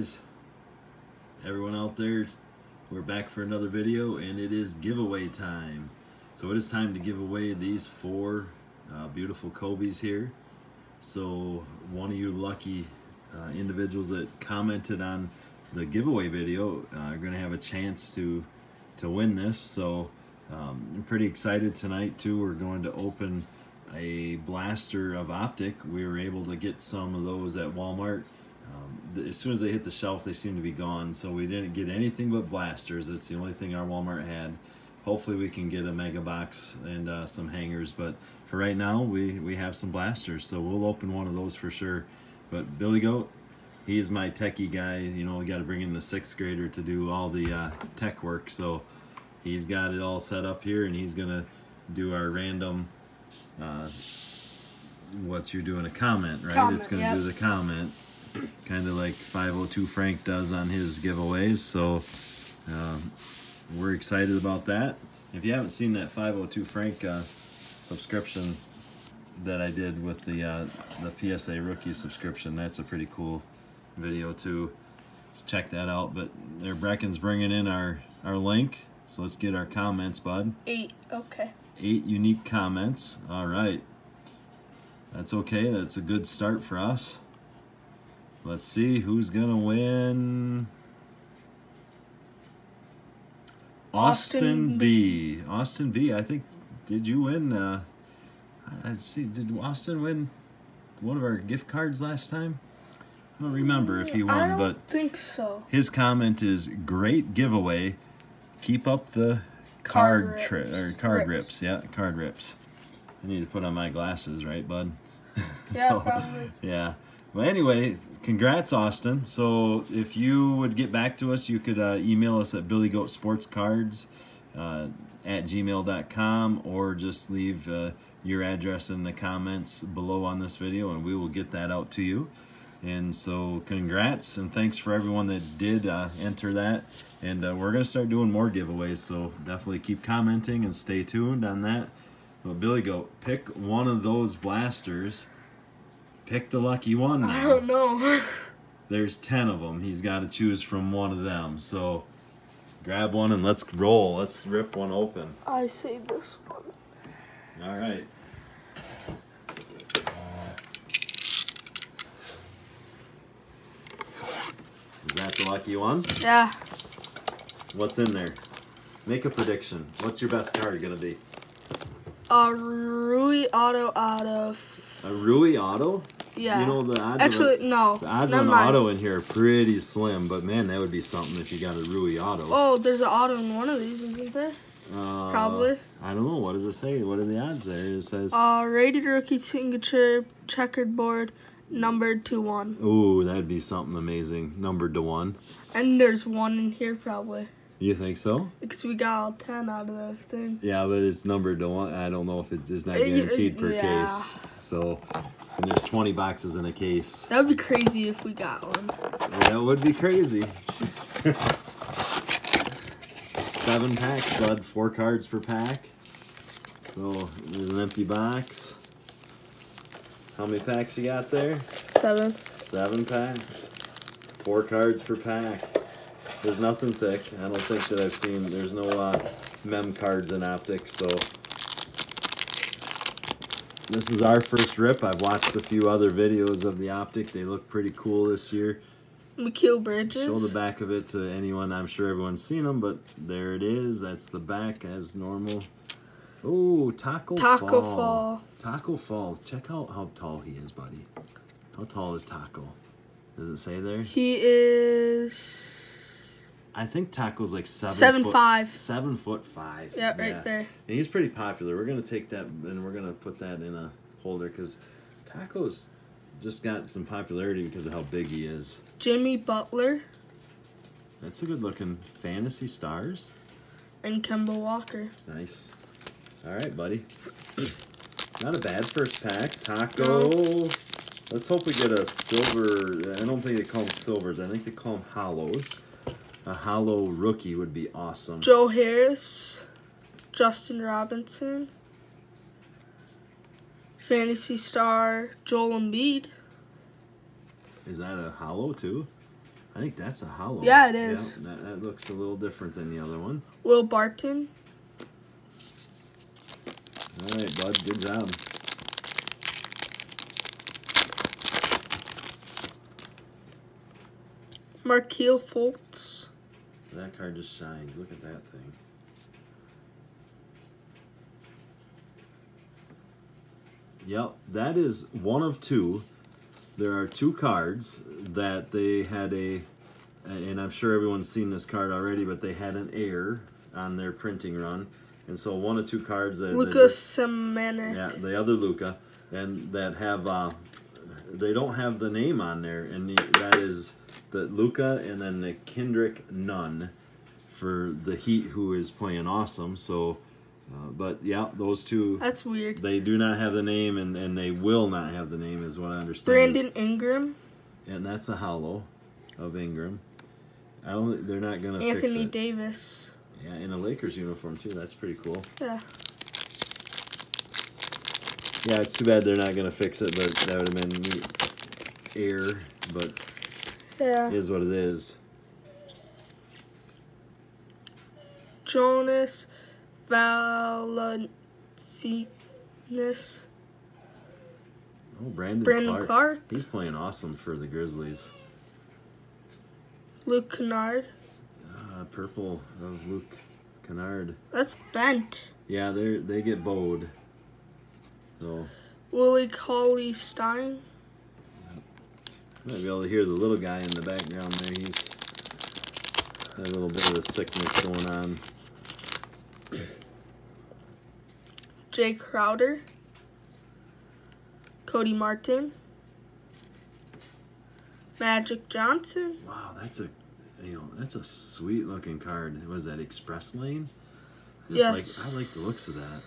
guys, everyone out there, we're back for another video and it is giveaway time. So it is time to give away these four uh, beautiful Kobe's here. So one of you lucky uh, individuals that commented on the giveaway video uh, are going to have a chance to to win this. So um, I'm pretty excited tonight too. We're going to open a blaster of optic. We were able to get some of those at Walmart. As soon as they hit the shelf, they seem to be gone. So we didn't get anything but blasters. That's the only thing our Walmart had. Hopefully we can get a mega box and uh, some hangers. But for right now, we, we have some blasters. So we'll open one of those for sure. But Billy Goat, he is my techie guy. You know, we got to bring in the sixth grader to do all the uh, tech work. So he's got it all set up here and he's going to do our random uh, what you're doing a comment, right? Comment, it's going to yep. do the comment, kind of like 502 Frank does on his giveaways. So um, we're excited about that. If you haven't seen that 502 Frank uh, subscription that I did with the uh, the PSA rookie subscription, that's a pretty cool video too. Check that out. But there, Brecken's bringing in our our link. So let's get our comments, bud Eight. Okay. eight unique comments. All right. That's okay. That's a good start for us. Let's see who's going to win. Austin, Austin B. Austin B. I think, did you win? Uh, I Let's see. Did Austin win one of our gift cards last time? I don't remember if he won, but think so. his comment is great giveaway. Keep up the card, Card tri- or card rips. Rips. Yeah, card rips. I need to put on my glasses, right, bud? Yeah, probably. Yeah. Well, anyway, congrats, Austin. So if you would get back to us, you could uh, email us at billygoatsportscards uh, at gmail.com or just leave uh, your address in the comments below on this video and we will get that out to you. And so congrats and thanks for everyone that did uh, enter that. And uh, we're going to start doing more giveaways, so definitely keep commenting and stay tuned on that. But Billy Goat, pick one of those blasters. Pick the lucky one I don't know. There's 10 of them. He's got to choose from one of them. So grab one and let's roll. Let's rip one open. I say this one. All right. Is that the lucky one? Yeah. What's in there? Make a prediction. What's your best card going to be? A Rui Auto out of. A Rui Auto? Yeah. You know, the odds Actually, of no. the odds of an auto in here are pretty slim, but man, that would be something if you got a Rui Auto. Oh, there's an auto in one of these, isn't there? Uh, Probably. I don't know. What does it say? What are the odds there? It says, Uh, rated rookie signature checkered board numbered to one. ooh, that'd be something amazing. Numbered to one. And there's one in here probably. You think so? Because we got all 10 out of the thing. Yeah, but it's numbered to one. I don't know if it is not Uh, y- guaranteed per yeah. case. So, and there's 20 boxes in a case. That would be crazy if we got one. That would be crazy. Seven packs, bud. Four cards per pack. So there's an empty box. How many packs you got there? Seven. Seven packs. Four cards per pack. There's nothing thick. I don't think that I've seen. There's no uh, mem cards in Optic, so this is our first rip. I've watched a few other videos of the Optic. They look pretty cool this year. Mikal Bridges. Show the back of it to anyone. I'm sure everyone's seen them, but there it is. That's the back as normal. Oh, Taco, Taco Fall. Fall. Taco Fall. Check out how tall he is, buddy. How tall is Taco? Does it say there? He is I think Taco's like seven. seven foot, five. Seven foot five. Yeah, right there. And he's pretty popular. We're gonna take that and we're gonna put that in a holder because Taco's just got some popularity because of how big he is. Jimmy Butler That's a good looking fantasy stars. and Kemba Walker. Nice. All right, buddy. Not a bad first pack. Taco. Let's hope we get a silver. I don't think they call them silvers. I think they call them hollows. A hollow rookie would be awesome. Joe Harris, Justin Robinson, Fantasy Star Joel Embiid. Is that a hollow too? I think that's a hollow. Yeah, it is. Yeah, that, that looks a little different than the other one. Will Barton. All right, bud. Good job. Markelle Fultz. That card just shines. Look at that thing. Yep, that is one of two. There are two cards that they had a, and I'm sure everyone's seen this card already, but they had an error on their printing run. And so one of two cards that. just- Semanek. yeah, the other Luka, and that have uh, they don't have the name on there, and the, that is the Luka, and then the Kendrick Nunn for the Heat, who is playing awesome. So, uh, but yeah, those two That's weird. they do not have the name, and, and they will not have the name, is what I understand. Brandon Ingram. and that's a hollow of Ingram. I don't. They're not gonna Anthony. Davis. Yeah, in a Lakers uniform too. That's pretty cool. Yeah. Yeah, it's too bad they're not gonna fix it, but that would have been neat air, but Yeah. it is what it is. Jonas Valanciunas. Oh, Brandon, Brandon Clarke. Clarke. He's playing awesome for the Grizzlies. Luke Kennard. Uh, purple of Luke Kennard. That's bent. Yeah, they they get bowed. So Willie Cauley Stein. might be able to hear the little guy in the background there. He's a little bit of a sickness going on. Jae Crowder. Cody Martin. Magic Johnson. Wow, that's a you know that's a sweet looking card. Was that Express Lane? I just Yes. like I like the looks of that.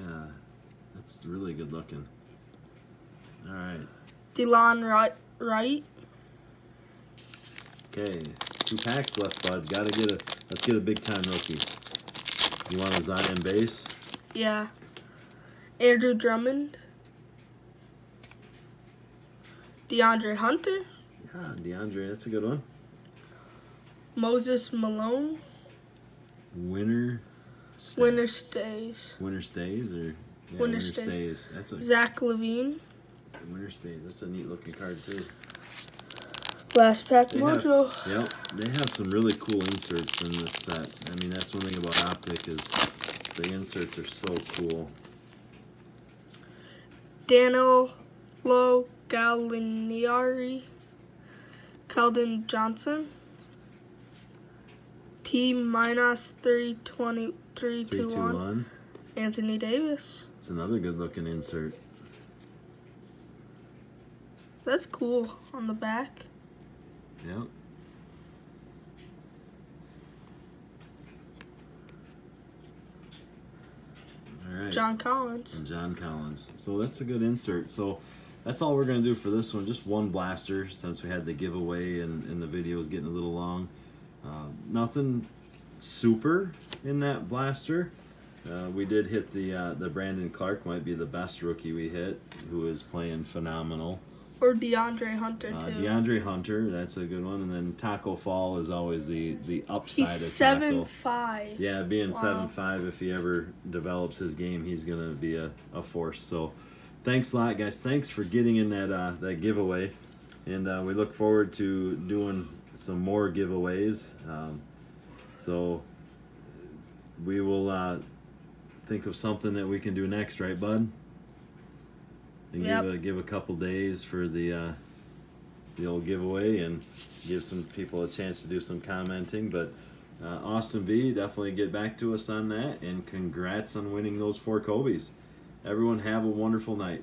Yeah, that's really good looking. All right, Delon Wright. Wright. okay, two packs left, bud. Gotta get a let's get a big time rookie. You want a Zion base? Yeah. Andrew Drummond. DeAndre Hunter. Yeah, DeAndre, that's a good one. Moses Malone. Winner. Stays. Winner stays. Winner stays or yeah, Winner stays. stays. That's a Zach LaVine. winner stays. That's a neat looking card too. Last pack They have- mojo. Yep, they have some really cool inserts in this set. I mean, that's one thing about Optic is the inserts are so cool. Danilo Gallinari. Keldon Johnson. T minus three twenty three Three, two two, one. one. Anthony Davis. It's another good looking insert. That's cool on the back. Yep. All right. John Collins. and John Collins. So that's a good insert. So that's all we're going to do for this one. Just one blaster since we had the giveaway and, and the video is getting a little long. Uh, nothing super in that blaster. Uh, we did hit the uh, the Brandon Clarke might be the best rookie we hit, who is playing phenomenal. Or DeAndre Hunter Uh, too. DeAndre Hunter, that's a good one, and then Taco Fall is always the the upside He's of seven Taco. five. Yeah, being Wow. seven five, if he ever develops his game, he's gonna be a, a force. So, thanks a lot, guys. Thanks for getting in that uh, that giveaway, and uh, we look forward to doing some more giveaways. Um, so, we will uh, think of something that we can do next, right, Bud? And Yep. give a give a couple days for the uh, the old giveaway and give some people a chance to do some commenting. But uh, Austin B, definitely get back to us on that. And congrats on winning those four Kobe's. Everyone have a wonderful night.